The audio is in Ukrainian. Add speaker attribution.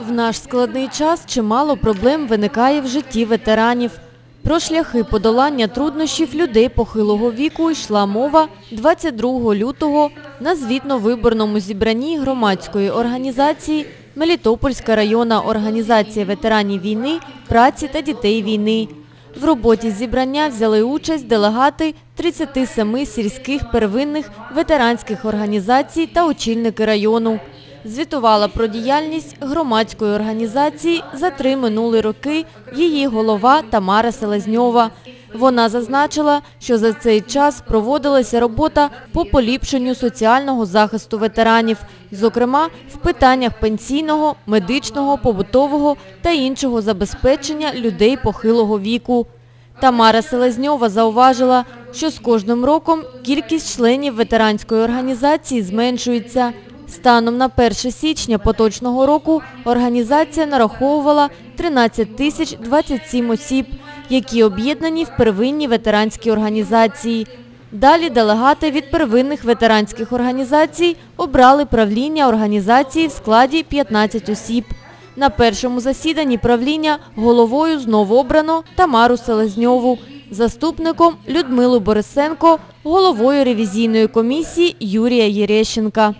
Speaker 1: В наш складний час чимало проблем виникає в житті ветеранів. Про шляхи подолання труднощів людей похилого віку йшла мова 22 лютого на звітно-виборному зібранні громадської організації Мелітопольська районна організація ветеранів війни, праці та дітей війни. В роботі зібрання взяли участь делегати 37 сільських первинних ветеранських організацій та очільники району. Звітувала про діяльність громадської організації за три минулі роки її голова Тамара Селезньова. Вона зазначила, що за цей час проводилася робота по поліпшенню соціального захисту ветеранів, зокрема в питаннях пенсійного, медичного, побутового та іншого забезпечення людей похилого віку. Тамара Селезньова зауважила, що з кожним роком кількість членів ветеранської організації зменшується. Станом на 1 січня поточного року організація нараховувала 13 тисяч 27 осіб, які об'єднані в первинні ветеранські організації. Далі делегати від первинних ветеранських організацій обрали правління організації в складі 15 осіб. На першому засіданні правління головою знову обрано Тамару Селезньову, заступником Людмилу Борисенко, головою ревізійної комісії Юрія Єрещенка.